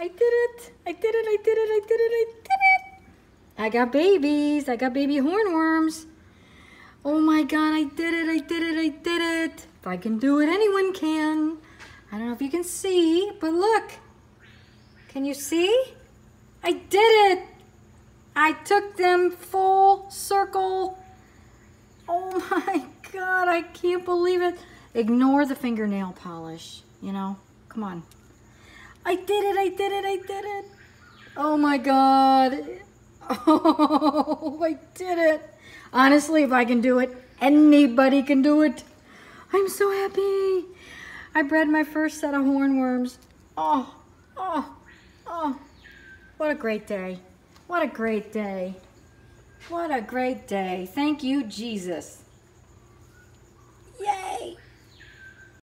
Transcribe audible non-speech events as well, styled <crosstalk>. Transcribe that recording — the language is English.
I did it. I did it. I did it. I did it. I did it. I got babies. I got baby hornworms. Oh my God, I did it. I did it. I did it. If I can do it, anyone can. I don't know if you can see, but look. Can you see? I did it. I took them full circle. Oh my God, I can't believe it. Ignore the fingernail polish, you know? Come on. I did it, I did it, I did it. Oh my God. <laughs> Oh, I did it. Honestly, if I can do it, anybody can do it. I'm so happy. I bred my first set of hornworms. Oh, oh, oh. What a great day. What a great day. What a great day. Thank you, Jesus.